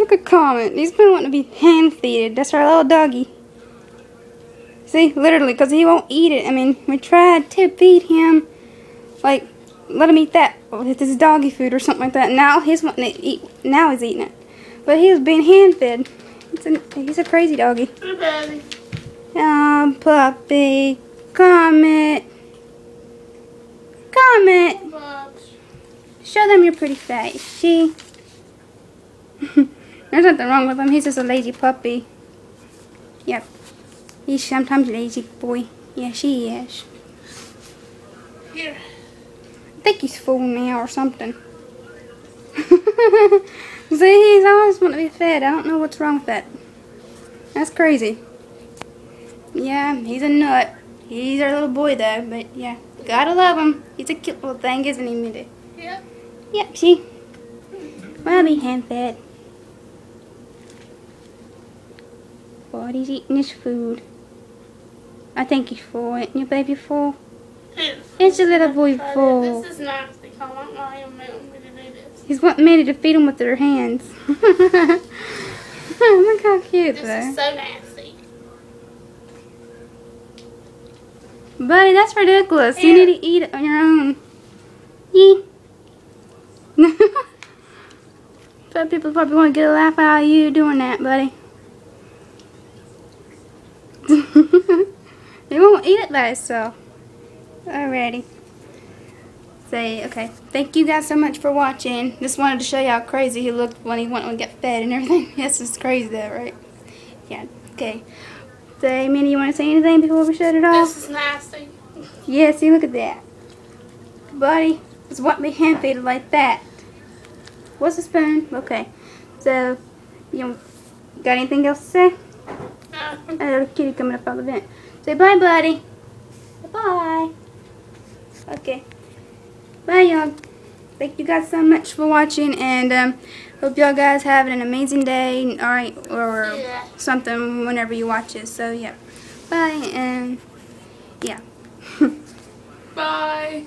Look at Comet. He's been wanting to be hand feeded. That's our little doggy. See, literally, because he won't eat it. I mean, we tried to feed him, like, let him eat that with his doggy food or something like that. Now he's wanting to eat. Now he's eating it, but he was being hand fed. A, he's a crazy doggy. Oh, puppy, Comet, Comet. Show them your pretty face. See? There's nothing wrong with him. He's just a lazy puppy. Yep. He's sometimes lazy boy. Yes, he is. Here. I think he's full now or something. See, he's always want to be fed. I don't know what's wrong with that. That's crazy. Yeah, he's a nut. He's our little boy though, but yeah, gotta love him. He's a cute little thing, isn't he, Mindy? Yep. Yep, see? Well, be hand fed. But he's eating his food. I think he's full, ain't you, baby? Full? It's a little boy full. This is nasty. I am wanting me to do this. He's wanting Mandy to feed him with their hands. Oh, look how cute, This though. is so nasty. Buddy, that's ridiculous. You need to eat it on your own. Yee. but people probably want to get a laugh out of you doing that, buddy. he won't eat it by itself. Alrighty. Say, okay. Thank you guys so much for watching. Just wanted to show you how crazy he looked when he went to get fed and everything. Yes, it's crazy though, right? Yeah, okay. Say, Minnie, you want to say anything before we shut it off? This is nasty. Yeah, see, look at that. Buddy, it's what me hand feeded like that. What's the spoon? Okay. So, you got anything else to say? A little kitty coming up out the vent. Say bye, buddy. Bye. Okay. Bye, y'all. Thank you guys so much for watching, and um, hope y'all guys have an amazing day, alright, or Yeah. something whenever you watch it. So, yeah. Bye, and yeah. bye.